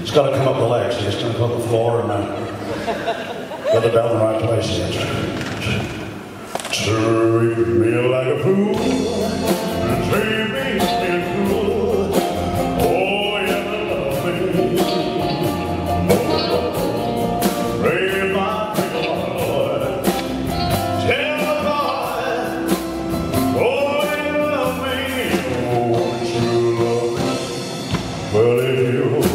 It's got to come up the legs. Just going to go up the floor and uh, get it down the right place. Treat me like a fool. Treat me like a fool. Oh, you love me. Raise my. Tell the boy, oh, love me. Oh, love? Well, if you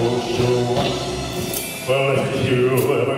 to. Well, if you